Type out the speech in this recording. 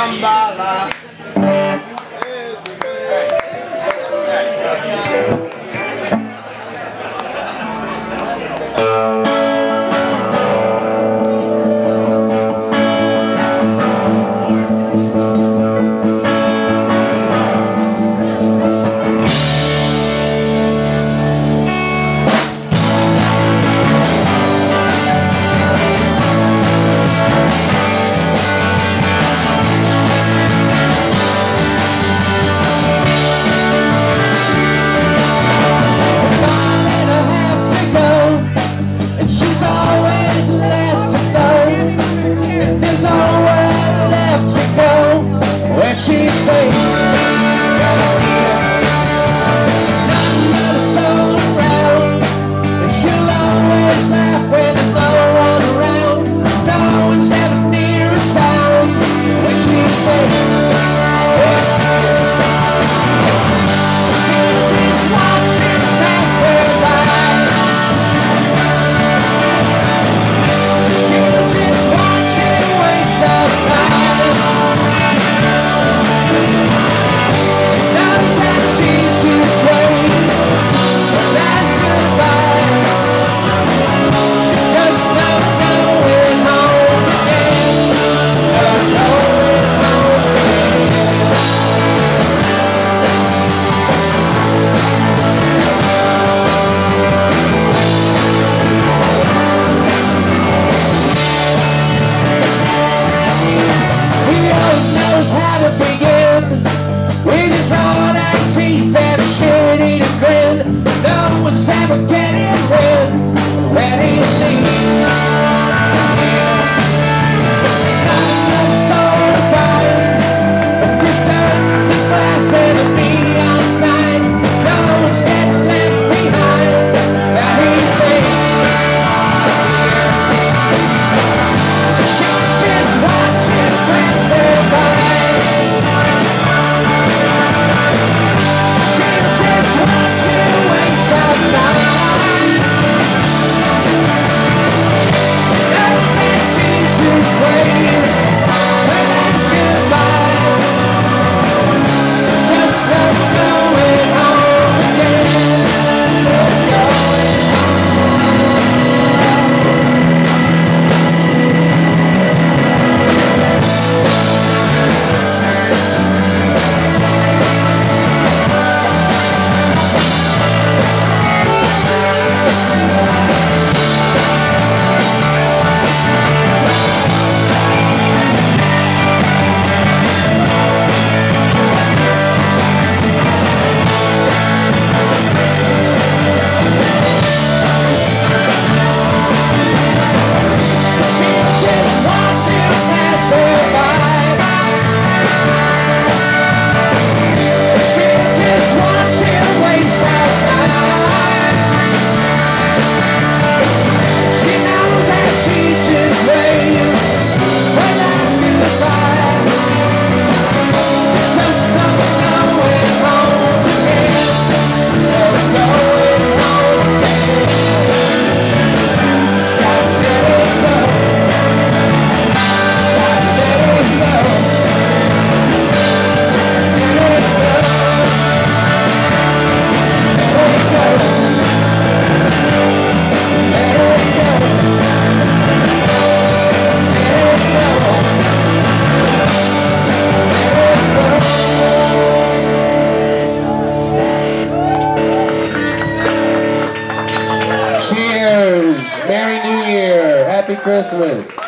Shambhala. New Happy Christmas.